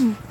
Slowly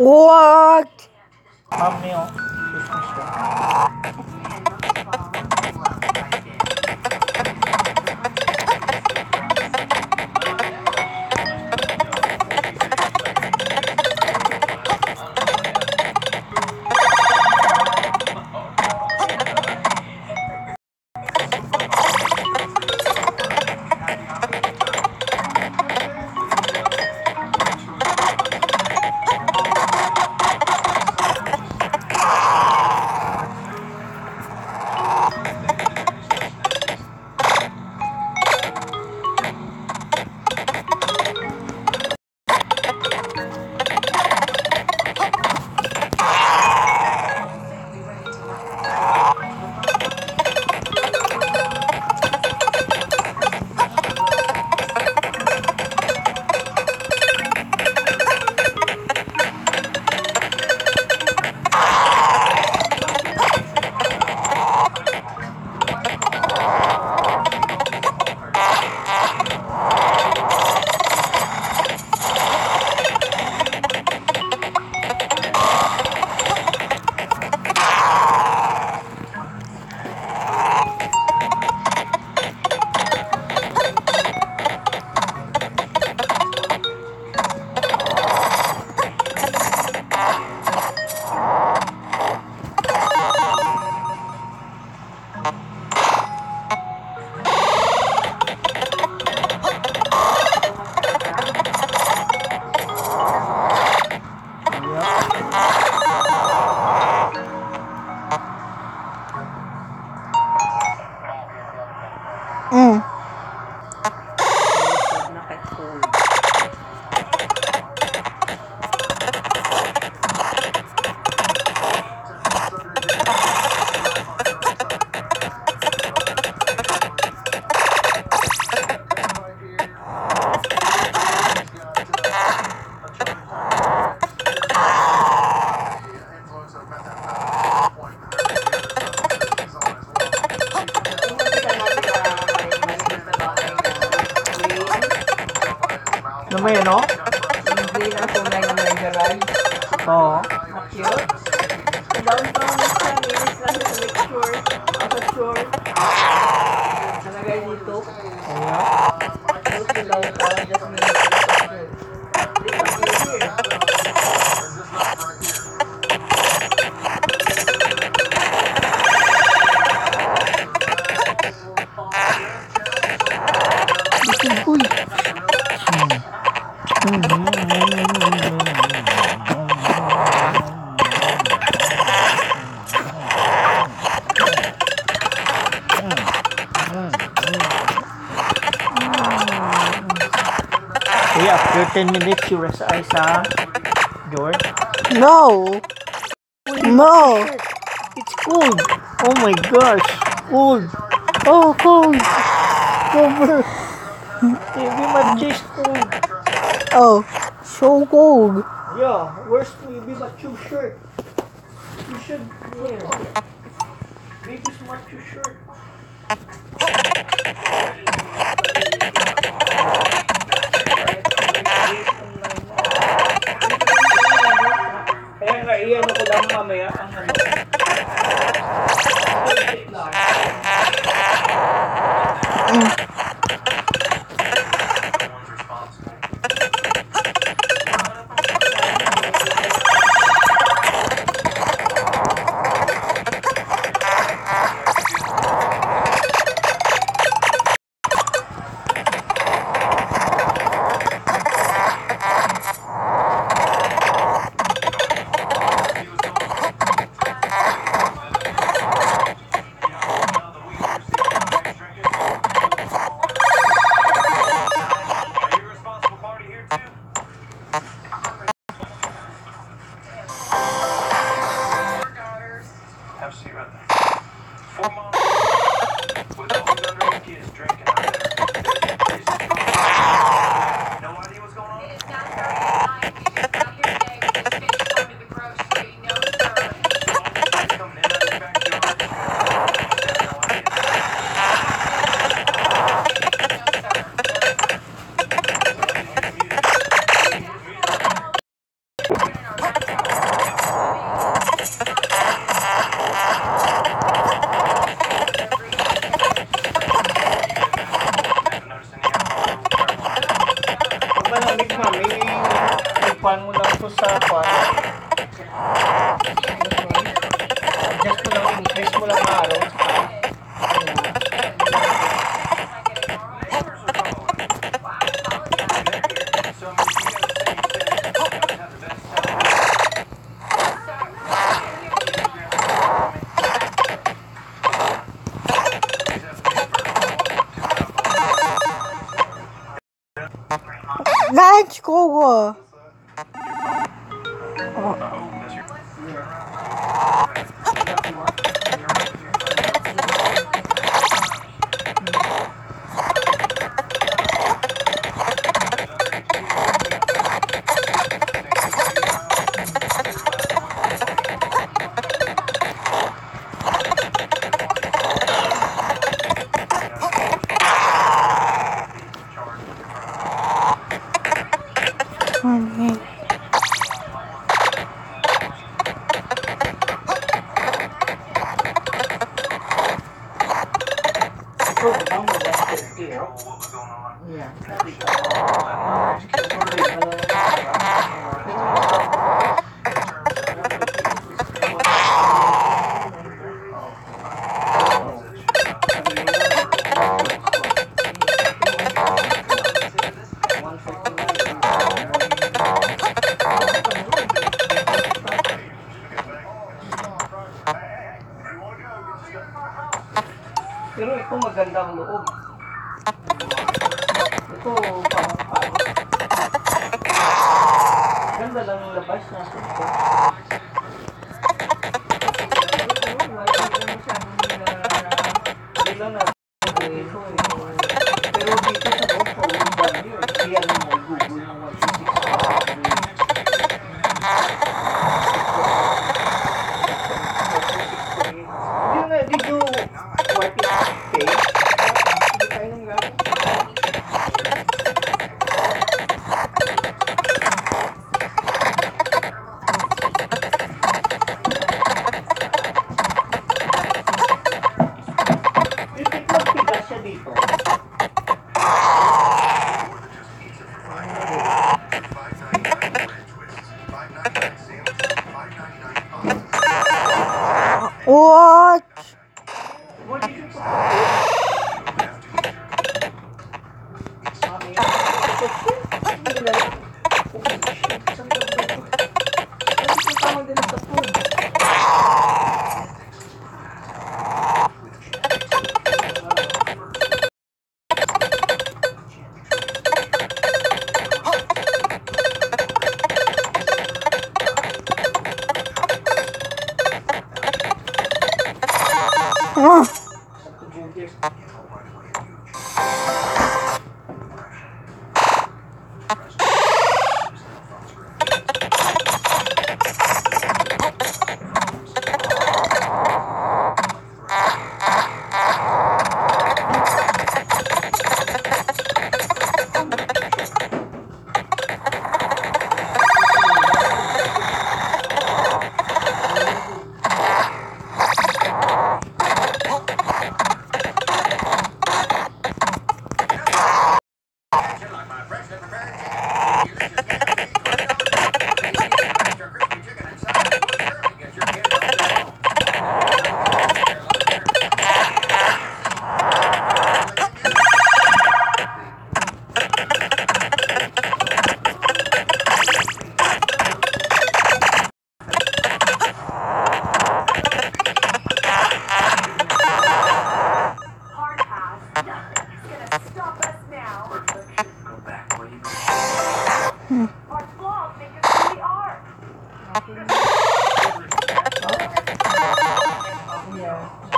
What? Mami, oh. Christmas Uy. After 10 minutes, you rest eyes, ha? George? No! No! It's cold! Oh my gosh! Cold! Oh, phone. Cover. TV Matches cold. Oh, so cold. Yeah, where's TV Matches shirt? You should, yeah. Maybe smart your shirt. tapos sa kwan adjust mo lang adjust mo lang araw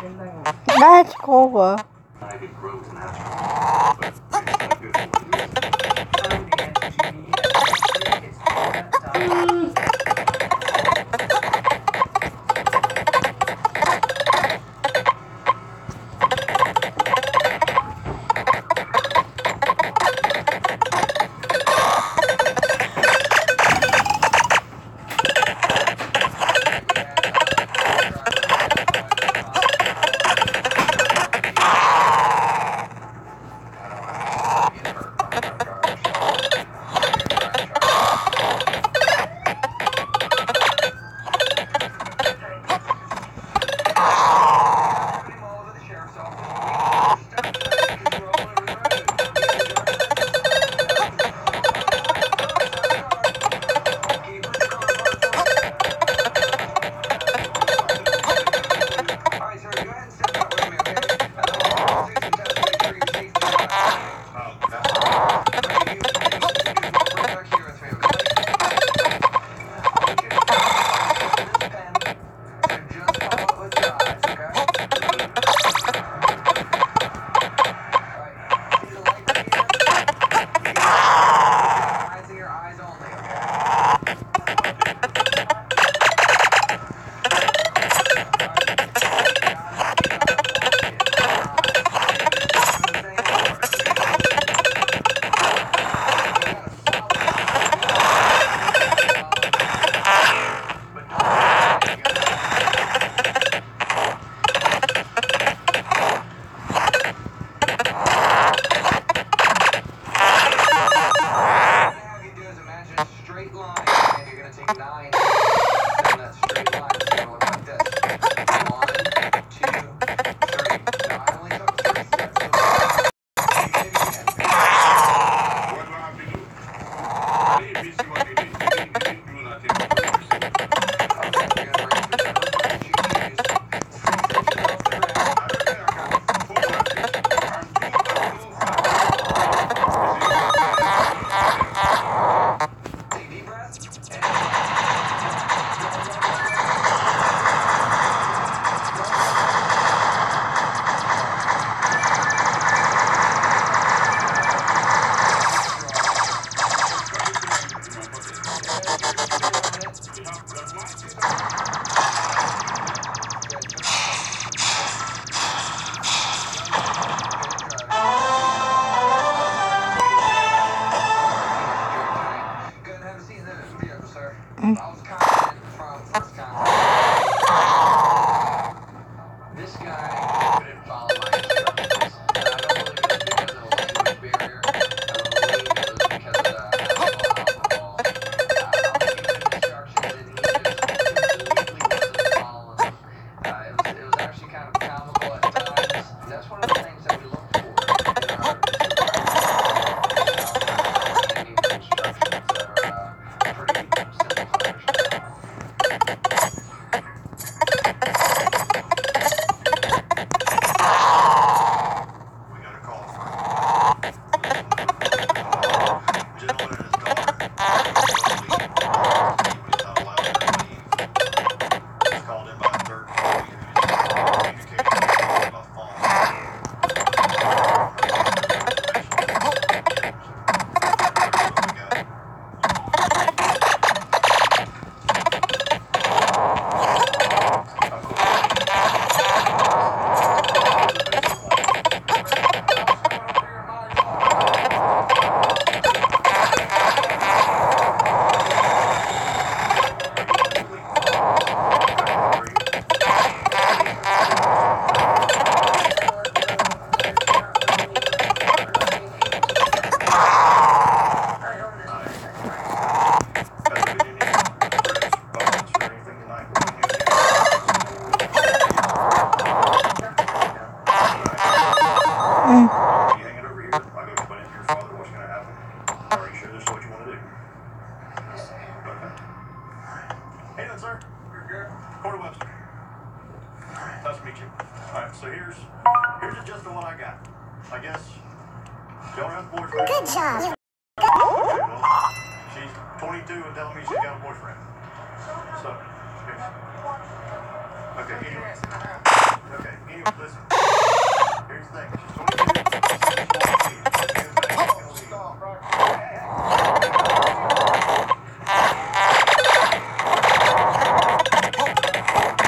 Yeah, maganda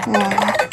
哇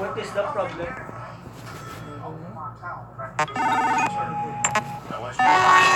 What is the problem? Mm-hmm.